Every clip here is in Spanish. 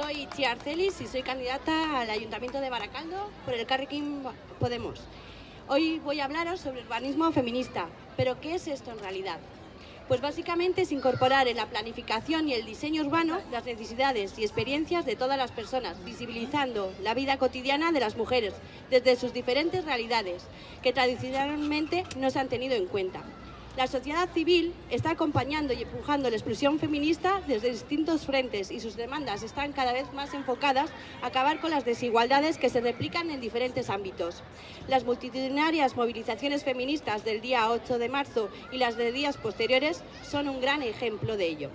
soy Chia Arcelis y soy candidata al Ayuntamiento de Baracaldo por el Carrequín Podemos. Hoy voy a hablaros sobre urbanismo feminista, pero ¿qué es esto en realidad? Pues básicamente es incorporar en la planificación y el diseño urbano las necesidades y experiencias de todas las personas, visibilizando la vida cotidiana de las mujeres desde sus diferentes realidades, que tradicionalmente no se han tenido en cuenta. La sociedad civil está acompañando y empujando la exclusión feminista desde distintos frentes y sus demandas están cada vez más enfocadas a acabar con las desigualdades que se replican en diferentes ámbitos. Las multitudinarias movilizaciones feministas del día 8 de marzo y las de días posteriores son un gran ejemplo de ello.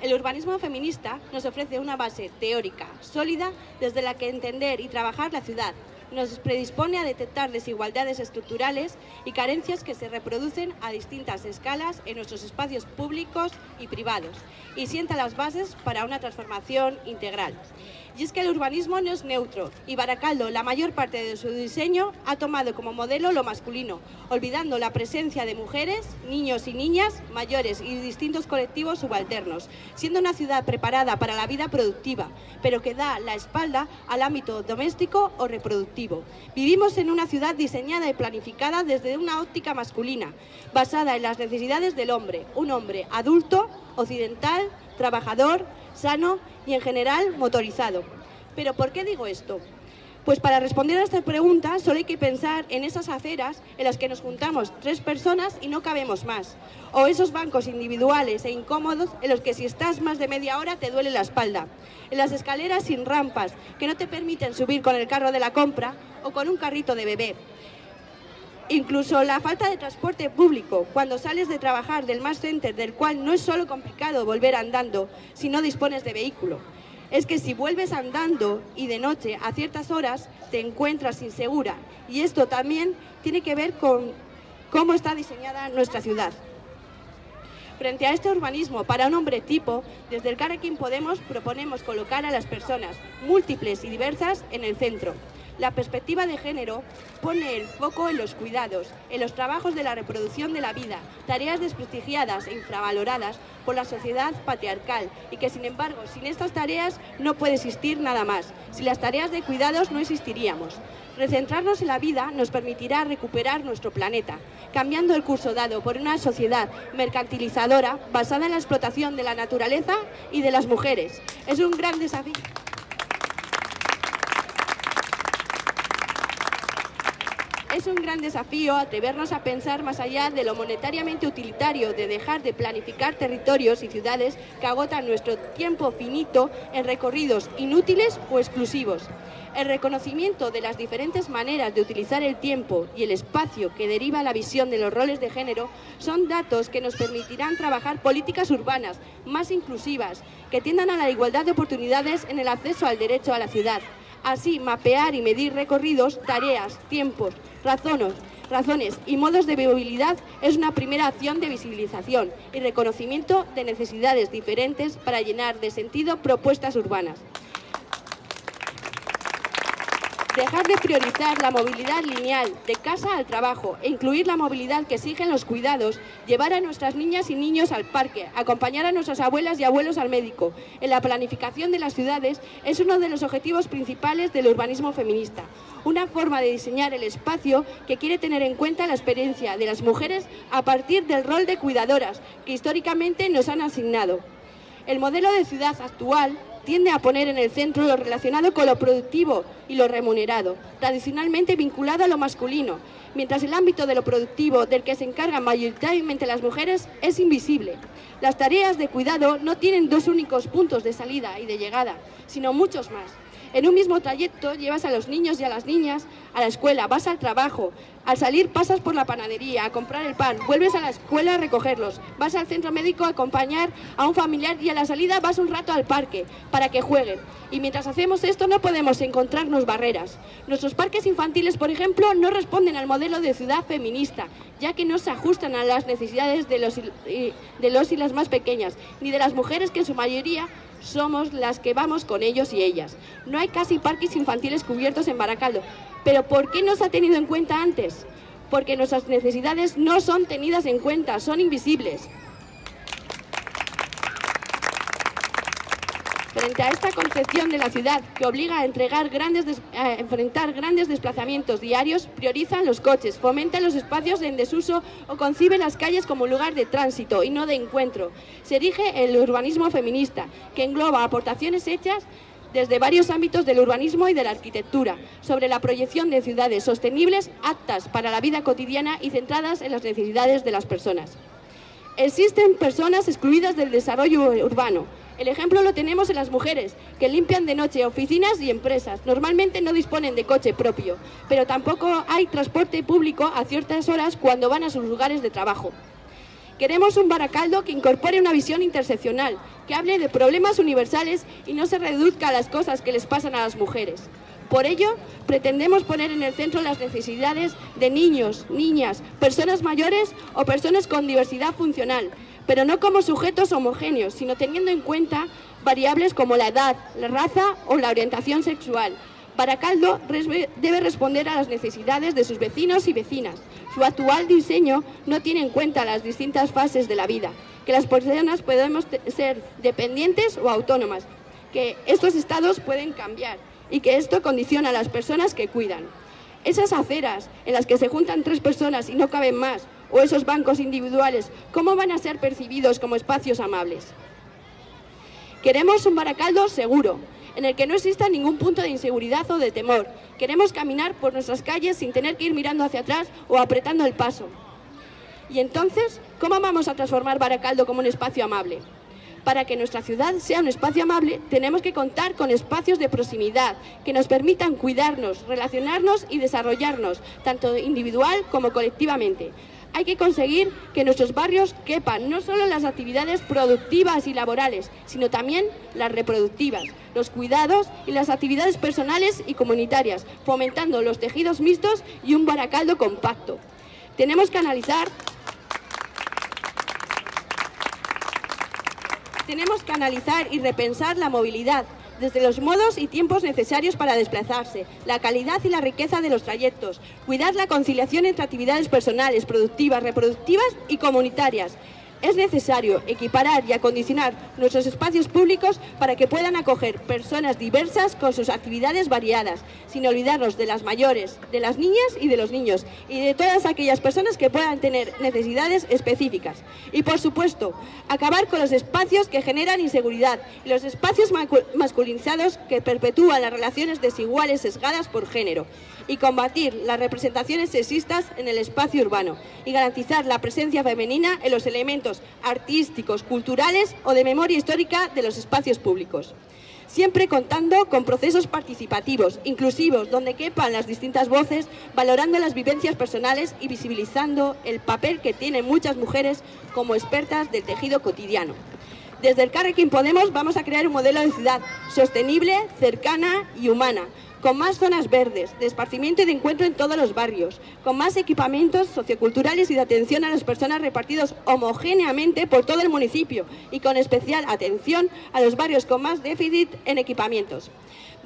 El urbanismo feminista nos ofrece una base teórica sólida desde la que entender y trabajar la ciudad, nos predispone a detectar desigualdades estructurales y carencias que se reproducen a distintas escalas en nuestros espacios públicos y privados y sienta las bases para una transformación integral. Y es que el urbanismo no es neutro y Baracaldo, la mayor parte de su diseño, ha tomado como modelo lo masculino, olvidando la presencia de mujeres, niños y niñas, mayores y distintos colectivos subalternos, siendo una ciudad preparada para la vida productiva, pero que da la espalda al ámbito doméstico o reproductivo. Vivimos en una ciudad diseñada y planificada desde una óptica masculina, basada en las necesidades del hombre, un hombre adulto, occidental, trabajador, sano y en general motorizado. ¿Pero por qué digo esto? Pues para responder a esta pregunta solo hay que pensar en esas aceras en las que nos juntamos tres personas y no cabemos más, o esos bancos individuales e incómodos en los que si estás más de media hora te duele la espalda, en las escaleras sin rampas que no te permiten subir con el carro de la compra o con un carrito de bebé, Incluso la falta de transporte público, cuando sales de trabajar del Mass Center, del cual no es solo complicado volver andando si no dispones de vehículo. Es que si vuelves andando y de noche a ciertas horas te encuentras insegura. Y esto también tiene que ver con cómo está diseñada nuestra ciudad. Frente a este urbanismo para un hombre tipo, desde el Carrequín Podemos proponemos colocar a las personas múltiples y diversas en el centro la perspectiva de género pone el foco en los cuidados, en los trabajos de la reproducción de la vida, tareas desprestigiadas e infravaloradas por la sociedad patriarcal y que sin embargo sin estas tareas no puede existir nada más. Sin las tareas de cuidados no existiríamos. Recentrarnos en la vida nos permitirá recuperar nuestro planeta, cambiando el curso dado por una sociedad mercantilizadora basada en la explotación de la naturaleza y de las mujeres. Es un gran desafío. Es un gran desafío atrevernos a pensar más allá de lo monetariamente utilitario, de dejar de planificar territorios y ciudades que agotan nuestro tiempo finito en recorridos inútiles o exclusivos. El reconocimiento de las diferentes maneras de utilizar el tiempo y el espacio que deriva la visión de los roles de género son datos que nos permitirán trabajar políticas urbanas más inclusivas, que tiendan a la igualdad de oportunidades en el acceso al derecho a la ciudad Así, mapear y medir recorridos, tareas, tiempos, razones, y modos de movilidad es una primera acción de visibilización y reconocimiento de necesidades diferentes para llenar de sentido propuestas urbanas. Dejar de priorizar la movilidad lineal de casa al trabajo e incluir la movilidad que exigen los cuidados, llevar a nuestras niñas y niños al parque, acompañar a nuestras abuelas y abuelos al médico. En la planificación de las ciudades es uno de los objetivos principales del urbanismo feminista. Una forma de diseñar el espacio que quiere tener en cuenta la experiencia de las mujeres a partir del rol de cuidadoras que históricamente nos han asignado. El modelo de ciudad actual tiende a poner en el centro lo relacionado con lo productivo y lo remunerado, tradicionalmente vinculado a lo masculino, mientras el ámbito de lo productivo del que se encargan mayoritariamente las mujeres es invisible. Las tareas de cuidado no tienen dos únicos puntos de salida y de llegada, sino muchos más. En un mismo trayecto llevas a los niños y a las niñas a la escuela, vas al trabajo, al salir pasas por la panadería a comprar el pan, vuelves a la escuela a recogerlos, vas al centro médico a acompañar a un familiar y a la salida vas un rato al parque para que jueguen. Y mientras hacemos esto no podemos encontrarnos barreras. Nuestros parques infantiles, por ejemplo, no responden al modelo de ciudad feminista, ya que no se ajustan a las necesidades de los, de los y las más pequeñas, ni de las mujeres que en su mayoría somos las que vamos con ellos y ellas. No hay casi parques infantiles cubiertos en Baracaldo. ¿Pero por qué no se ha tenido en cuenta antes? Porque nuestras necesidades no son tenidas en cuenta, son invisibles. Frente a esta concepción de la ciudad que obliga a, entregar grandes a enfrentar grandes desplazamientos diarios, priorizan los coches, fomentan los espacios en desuso o conciben las calles como lugar de tránsito y no de encuentro. Se erige el urbanismo feminista, que engloba aportaciones hechas desde varios ámbitos del urbanismo y de la arquitectura, sobre la proyección de ciudades sostenibles, aptas para la vida cotidiana y centradas en las necesidades de las personas. Existen personas excluidas del desarrollo urbano, el ejemplo lo tenemos en las mujeres, que limpian de noche oficinas y empresas. Normalmente no disponen de coche propio, pero tampoco hay transporte público a ciertas horas cuando van a sus lugares de trabajo. Queremos un Baracaldo que incorpore una visión interseccional, que hable de problemas universales y no se reduzca a las cosas que les pasan a las mujeres. Por ello, pretendemos poner en el centro las necesidades de niños, niñas, personas mayores o personas con diversidad funcional, pero no como sujetos homogéneos, sino teniendo en cuenta variables como la edad, la raza o la orientación sexual. Baracaldo debe responder a las necesidades de sus vecinos y vecinas. Su actual diseño no tiene en cuenta las distintas fases de la vida, que las personas podemos ser dependientes o autónomas, que estos estados pueden cambiar y que esto condiciona a las personas que cuidan. Esas aceras en las que se juntan tres personas y no caben más, o esos bancos individuales, ¿cómo van a ser percibidos como espacios amables? Queremos un Baracaldo seguro, en el que no exista ningún punto de inseguridad o de temor. Queremos caminar por nuestras calles sin tener que ir mirando hacia atrás o apretando el paso. Y entonces, ¿cómo vamos a transformar Baracaldo como un espacio amable? Para que nuestra ciudad sea un espacio amable, tenemos que contar con espacios de proximidad que nos permitan cuidarnos, relacionarnos y desarrollarnos, tanto individual como colectivamente hay que conseguir que nuestros barrios quepan no solo las actividades productivas y laborales, sino también las reproductivas, los cuidados y las actividades personales y comunitarias, fomentando los tejidos mixtos y un baracaldo compacto. Tenemos que analizar tenemos que analizar y repensar la movilidad, desde los modos y tiempos necesarios para desplazarse, la calidad y la riqueza de los trayectos, cuidar la conciliación entre actividades personales, productivas, reproductivas y comunitarias, es necesario equiparar y acondicionar nuestros espacios públicos para que puedan acoger personas diversas con sus actividades variadas, sin olvidarnos de las mayores, de las niñas y de los niños, y de todas aquellas personas que puedan tener necesidades específicas. Y por supuesto, acabar con los espacios que generan inseguridad y los espacios masculinizados que perpetúan las relaciones desiguales sesgadas por género y combatir las representaciones sexistas en el espacio urbano y garantizar la presencia femenina en los elementos artísticos, culturales o de memoria histórica de los espacios públicos. Siempre contando con procesos participativos, inclusivos, donde quepan las distintas voces, valorando las vivencias personales y visibilizando el papel que tienen muchas mujeres como expertas del tejido cotidiano. Desde el Carrequín Podemos vamos a crear un modelo de ciudad sostenible, cercana y humana, con más zonas verdes, de esparcimiento y de encuentro en todos los barrios, con más equipamientos socioculturales y de atención a las personas repartidos homogéneamente por todo el municipio y con especial atención a los barrios con más déficit en equipamientos.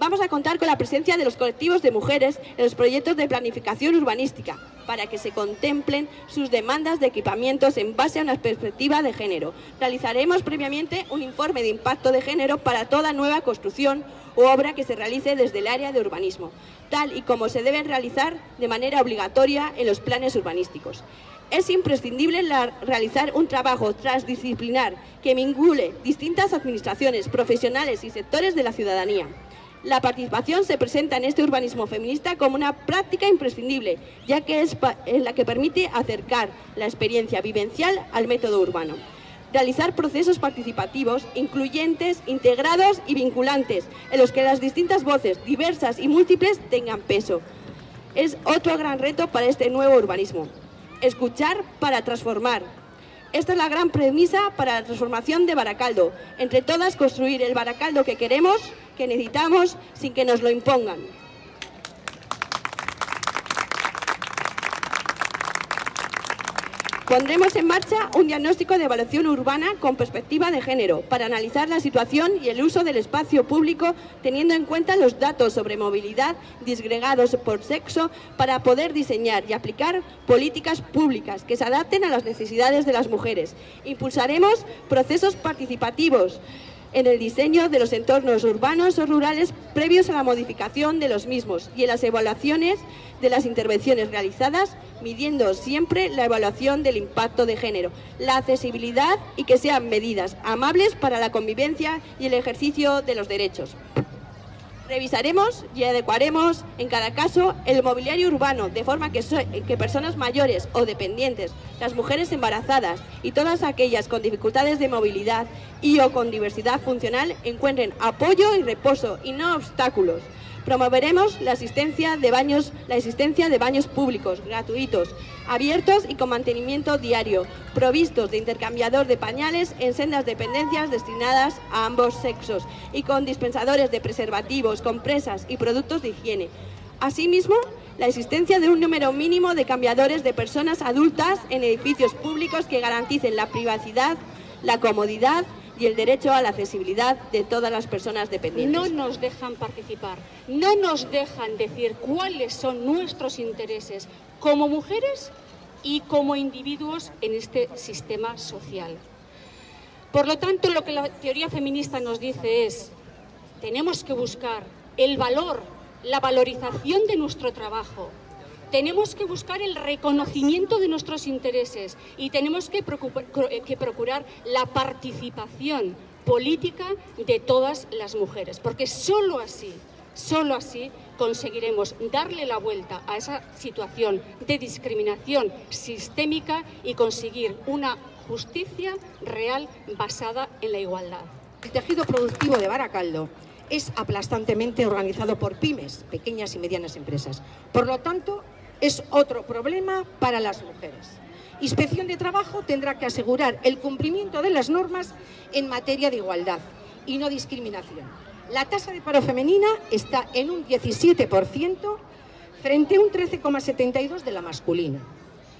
Vamos a contar con la presencia de los colectivos de mujeres en los proyectos de planificación urbanística para que se contemplen sus demandas de equipamientos en base a una perspectiva de género. Realizaremos previamente un informe de impacto de género para toda nueva construcción obra que se realice desde el área de urbanismo, tal y como se deben realizar de manera obligatoria en los planes urbanísticos. Es imprescindible realizar un trabajo transdisciplinar que vincule distintas administraciones, profesionales y sectores de la ciudadanía. La participación se presenta en este urbanismo feminista como una práctica imprescindible, ya que es la que permite acercar la experiencia vivencial al método urbano realizar procesos participativos, incluyentes, integrados y vinculantes, en los que las distintas voces, diversas y múltiples, tengan peso. Es otro gran reto para este nuevo urbanismo. Escuchar para transformar. Esta es la gran premisa para la transformación de Baracaldo. Entre todas construir el Baracaldo que queremos, que necesitamos, sin que nos lo impongan. Pondremos en marcha un diagnóstico de evaluación urbana con perspectiva de género para analizar la situación y el uso del espacio público teniendo en cuenta los datos sobre movilidad disgregados por sexo para poder diseñar y aplicar políticas públicas que se adapten a las necesidades de las mujeres. Impulsaremos procesos participativos en el diseño de los entornos urbanos o rurales previos a la modificación de los mismos y en las evaluaciones de las intervenciones realizadas, midiendo siempre la evaluación del impacto de género, la accesibilidad y que sean medidas amables para la convivencia y el ejercicio de los derechos. Revisaremos y adecuaremos en cada caso el mobiliario urbano de forma que, personas mayores o dependientes, las mujeres embarazadas y todas aquellas con dificultades de movilidad y o con diversidad funcional encuentren apoyo y reposo y no obstáculos Promoveremos la asistencia de baños, la existencia de baños públicos, gratuitos, abiertos y con mantenimiento diario, provistos de intercambiador de pañales en sendas dependencias destinadas a ambos sexos y con dispensadores de preservativos, compresas y productos de higiene. Asimismo, la existencia de un número mínimo de cambiadores de personas adultas en edificios públicos que garanticen la privacidad, la comodidad y el derecho a la accesibilidad de todas las personas dependientes. No nos dejan participar, no nos dejan decir cuáles son nuestros intereses como mujeres y como individuos en este sistema social. Por lo tanto, lo que la teoría feminista nos dice es, tenemos que buscar el valor, la valorización de nuestro trabajo, tenemos que buscar el reconocimiento de nuestros intereses y tenemos que, procurar la participación política de todas las mujeres, porque solo así, solo así conseguiremos darle la vuelta a esa situación de discriminación sistémica y conseguir una justicia real basada en la igualdad. El tejido productivo de Baracaldo es aplastantemente organizado por pymes, pequeñas y medianas empresas. Por lo tanto, es otro problema para las mujeres. Inspección de Trabajo tendrá que asegurar el cumplimiento de las normas en materia de igualdad y no discriminación. La tasa de paro femenina está en un 17% frente a un 13,72% de la masculina.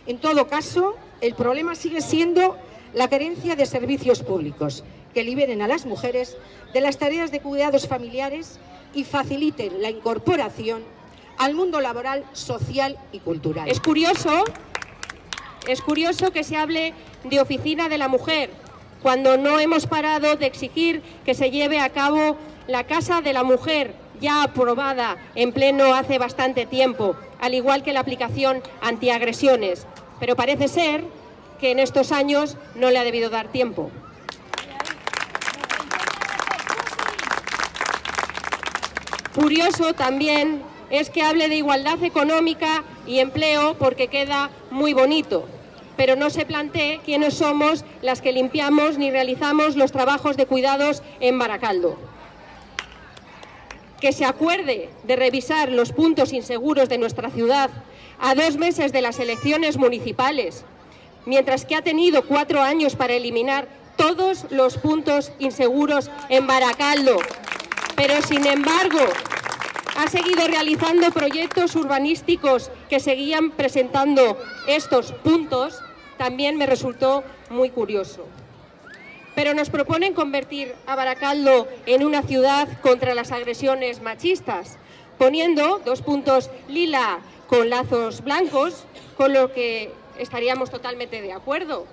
En todo caso, el problema sigue siendo la carencia de servicios públicos que liberen a las mujeres de las tareas de cuidados familiares y faciliten la incorporación al mundo laboral, social y cultural. Es curioso, es curioso que se hable de oficina de la mujer cuando no hemos parado de exigir que se lleve a cabo la Casa de la Mujer, ya aprobada en pleno hace bastante tiempo, al igual que la aplicación antiagresiones. Pero parece ser que en estos años no le ha debido dar tiempo. Curioso también es que hable de igualdad económica y empleo porque queda muy bonito, pero no se plantee quiénes somos las que limpiamos ni realizamos los trabajos de cuidados en Baracaldo. Que se acuerde de revisar los puntos inseguros de nuestra ciudad a dos meses de las elecciones municipales, mientras que ha tenido cuatro años para eliminar todos los puntos inseguros en Baracaldo. Pero, sin embargo, ha seguido realizando proyectos urbanísticos que seguían presentando estos puntos, también me resultó muy curioso. Pero nos proponen convertir a Baracaldo en una ciudad contra las agresiones machistas, poniendo dos puntos lila con lazos blancos, con lo que estaríamos totalmente de acuerdo.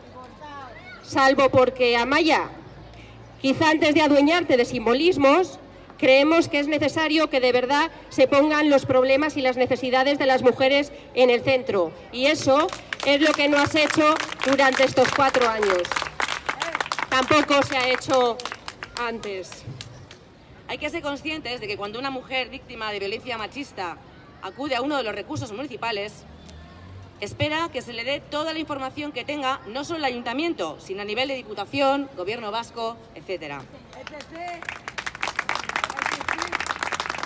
Salvo porque, Amaya, quizá antes de adueñarte de simbolismos, Creemos que es necesario que de verdad se pongan los problemas y las necesidades de las mujeres en el centro. Y eso es lo que no has hecho durante estos cuatro años. Tampoco se ha hecho antes. Hay que ser conscientes de que cuando una mujer víctima de violencia machista acude a uno de los recursos municipales, espera que se le dé toda la información que tenga, no solo el ayuntamiento, sino a nivel de diputación, gobierno vasco, etcétera.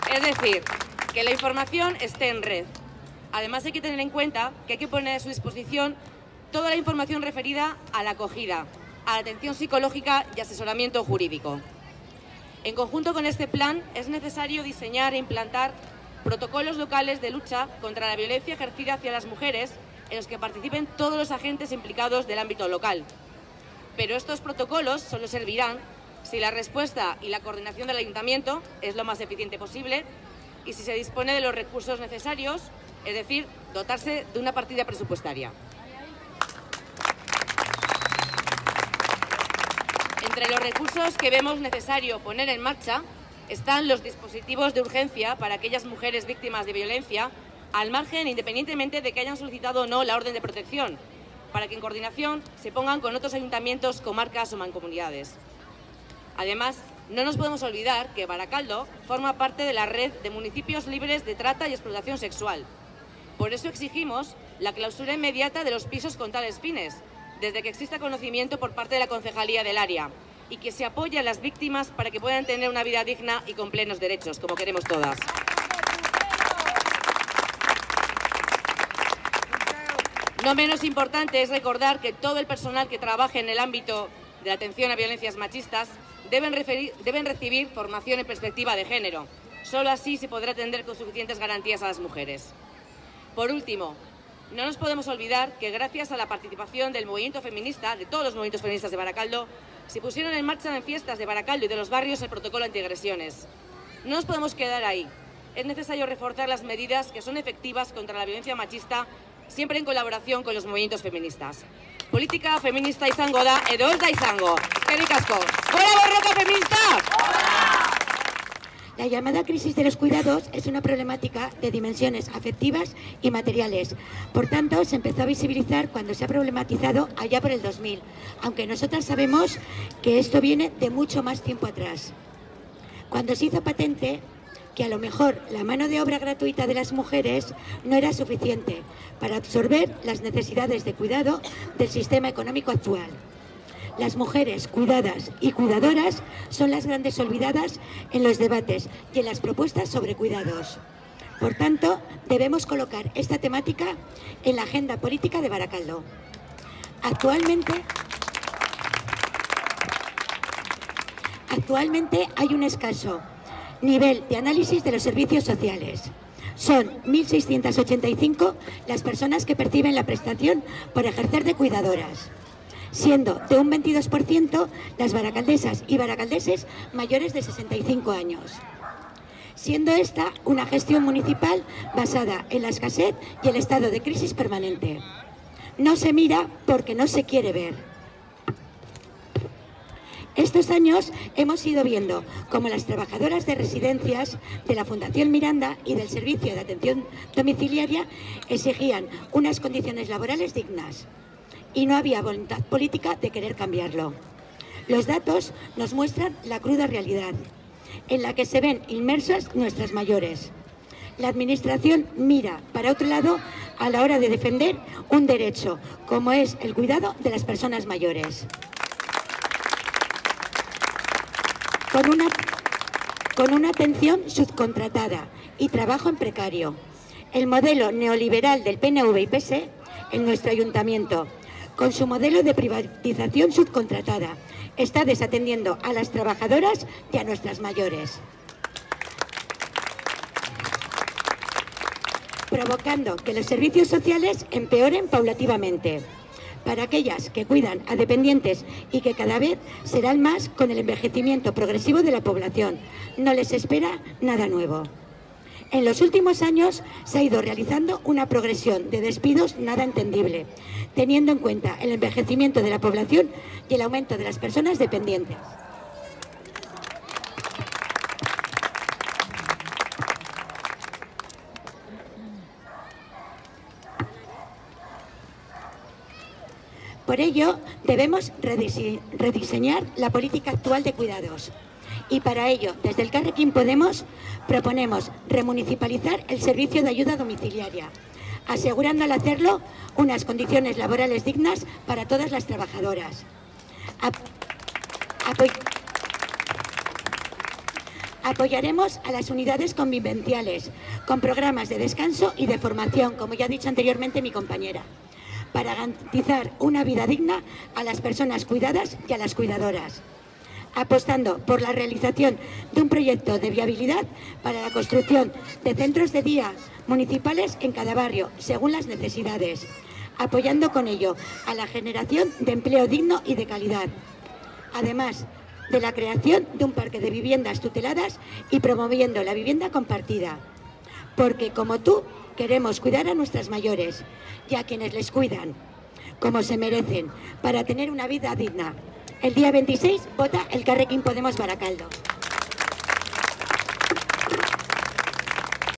Es decir, que la información esté en red. Además hay que tener en cuenta que hay que poner a su disposición toda la información referida a la acogida, a la atención psicológica y asesoramiento jurídico. En conjunto con este plan es necesario diseñar e implantar protocolos locales de lucha contra la violencia ejercida hacia las mujeres en los que participen todos los agentes implicados del ámbito local. Pero estos protocolos solo servirán si la respuesta y la coordinación del ayuntamiento es lo más eficiente posible y si se dispone de los recursos necesarios, es decir, dotarse de una partida presupuestaria. Entre los recursos que vemos necesario poner en marcha están los dispositivos de urgencia para aquellas mujeres víctimas de violencia, al margen independientemente de que hayan solicitado o no la orden de protección, para que en coordinación se pongan con otros ayuntamientos, comarcas o mancomunidades. Además, no nos podemos olvidar que Baracaldo forma parte de la red de municipios libres de trata y explotación sexual. Por eso exigimos la clausura inmediata de los pisos con tales fines, desde que exista conocimiento por parte de la Concejalía del área, y que se apoye a las víctimas para que puedan tener una vida digna y con plenos derechos, como queremos todas. No menos importante es recordar que todo el personal que trabaje en el ámbito de la atención a violencias machistas deben, deben recibir formación en perspectiva de género. Solo así se podrá atender con suficientes garantías a las mujeres. Por último, no nos podemos olvidar que gracias a la participación del movimiento feminista, de todos los movimientos feministas de Baracaldo, se pusieron en marcha en fiestas de Baracaldo y de los barrios el protocolo antiagresiones. No nos podemos quedar ahí. Es necesario reforzar las medidas que son efectivas contra la violencia machista, siempre en colaboración con los movimientos feministas. Política feminista izango da, edo ez da izango. Eskerrik asko. borroka feminista! La llamada crisis de los cuidados es una problemática de dimensiones afectivas y materiales. Por tanto, se empezó a visibilizar cuando se ha problematizado allá por el 2000, aunque nosotras sabemos que esto viene de mucho más tiempo atrás. Cuando se hizo patente que a lo mejor la mano de obra gratuita de las mujeres no era suficiente para absorber las necesidades de cuidado del sistema económico actual. Las mujeres cuidadas y cuidadoras son las grandes olvidadas en los debates y en las propuestas sobre cuidados. Por tanto, debemos colocar esta temática en la agenda política de Baracaldo. Actualmente, actualmente hay un escaso nivel de análisis de los servicios sociales. Son 1.685 las personas que perciben la prestación por ejercer de cuidadoras siendo de un 22% las baracaldesas y baracaldeses mayores de 65 años siendo esta una gestión municipal basada en la escasez y el estado de crisis permanente. No se mira porque no se quiere ver. Estos años hemos ido viendo cómo las trabajadoras de residencias de la Fundación Miranda y del Servicio de Atención Domiciliaria exigían unas condiciones laborales dignas y no había voluntad política de querer cambiarlo. Los datos nos muestran la cruda realidad, en la que se ven inmersas nuestras mayores. La Administración mira para otro lado a la hora de defender un derecho, como es el cuidado de las personas mayores. Con una, con una atención subcontratada y trabajo en precario. El modelo neoliberal del PNV y PS en nuestro ayuntamiento con su modelo de privatización subcontratada. Está desatendiendo a las trabajadoras y a nuestras mayores. provocando que los servicios sociales empeoren paulativamente para aquellas que cuidan a dependientes y que cada vez serán más con el envejecimiento progresivo de la población. No les espera nada nuevo. En los últimos años se ha ido realizando una progresión de despidos nada entendible, teniendo en cuenta el envejecimiento de la población y el aumento de las personas dependientes. Por ello, debemos rediseñar la política actual de cuidados. Y para ello, desde el Carrequín Podemos, proponemos remunicipalizar el servicio de ayuda domiciliaria, asegurando al hacerlo unas condiciones laborales dignas para todas las trabajadoras. Apoyaremos a las unidades convivenciales con programas de descanso y de formación, como ya ha dicho anteriormente mi compañera, para garantizar una vida digna a las personas cuidadas y a las cuidadoras apostando por la realización de un proyecto de viabilidad para la construcción de centros de día municipales en cada barrio, según las necesidades, apoyando con ello a la generación de empleo digno y de calidad. Además de la creación de un parque de viviendas tuteladas y promoviendo la vivienda compartida. Porque como tú, queremos cuidar a nuestras mayores y a quienes les cuidan, como se merecen, para tener una vida digna El día 26 vota el Carrequín Podemos Baracaldo.